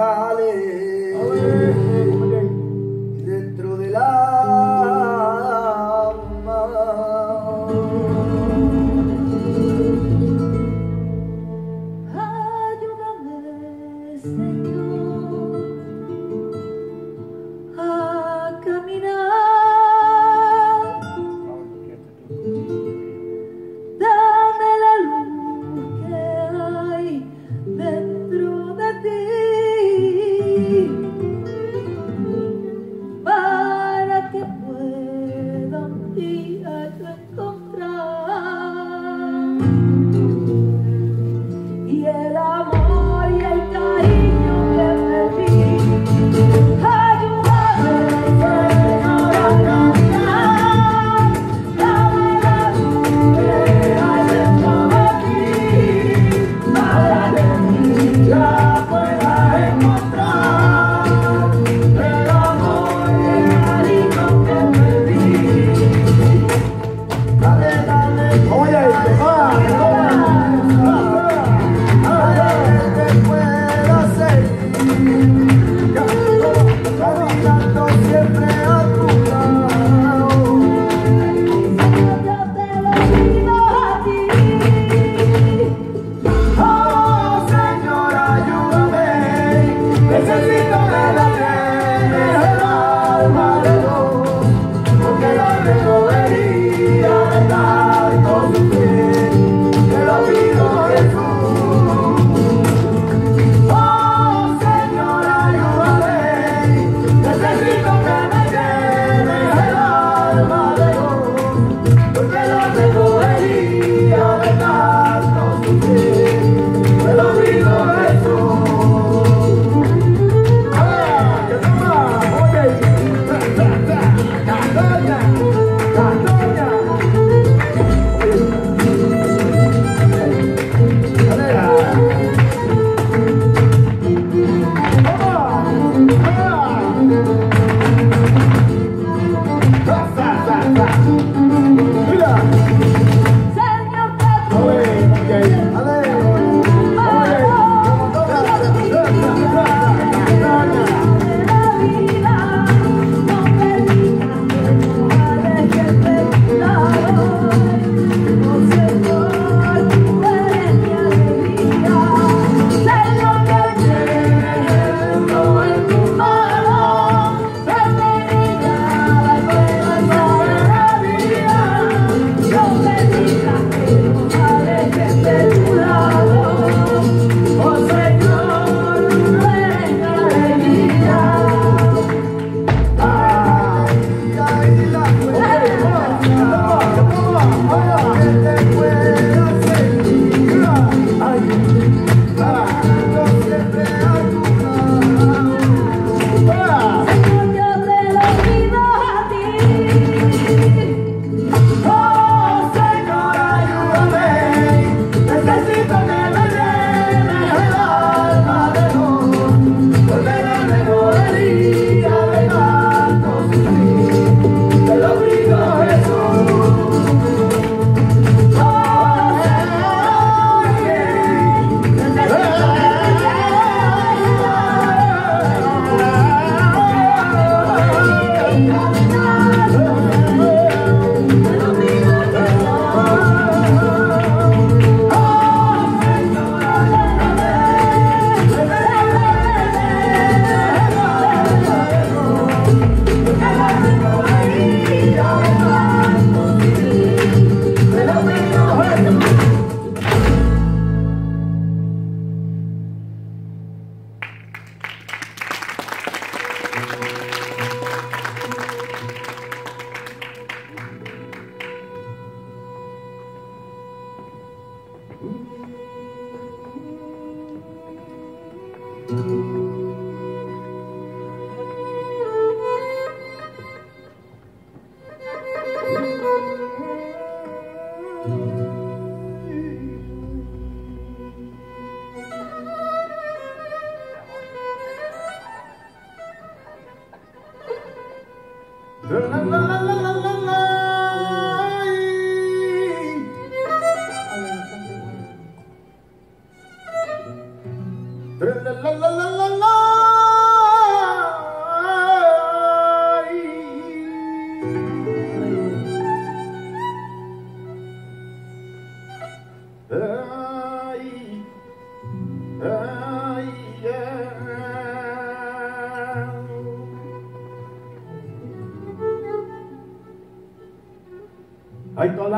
Hallelujah.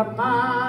my.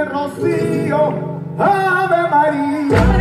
El rocío, Ave María.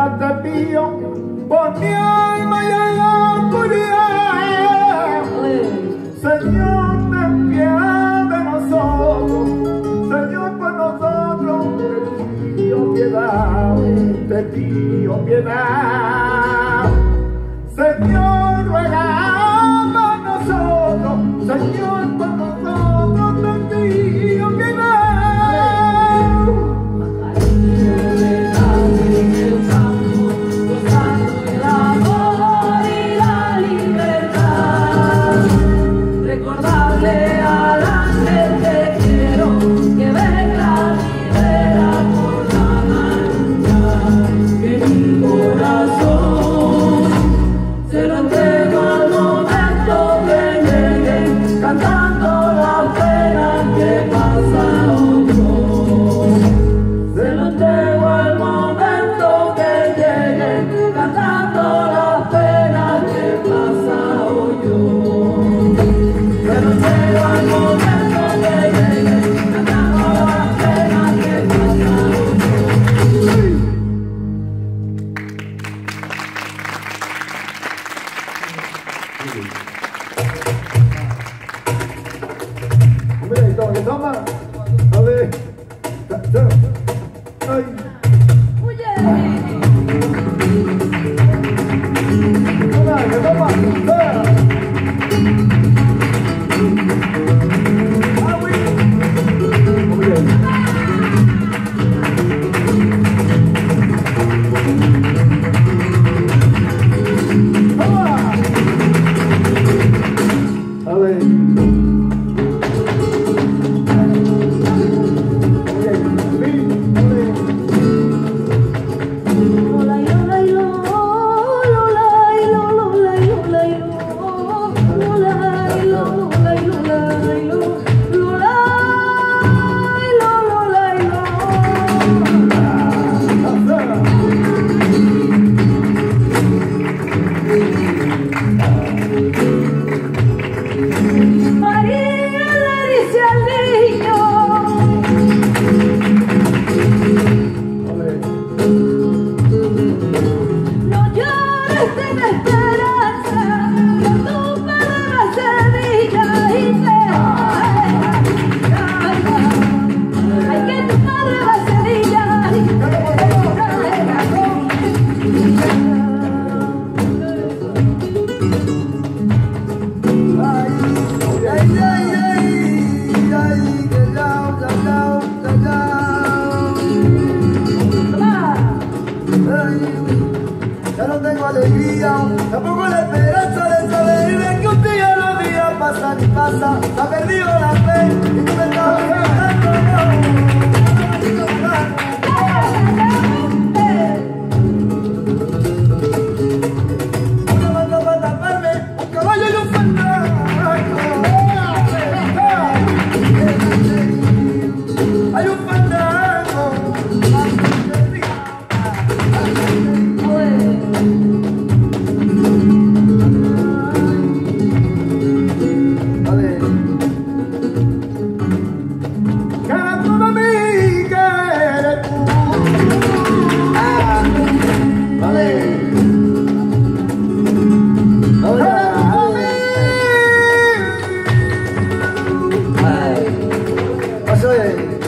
ya te pido por mi alma y en la oscuridad. Señor, ten piedad de nosotros, Señor, por nosotros te pido piedad, te pido piedad. 朝 Hey.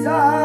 desire.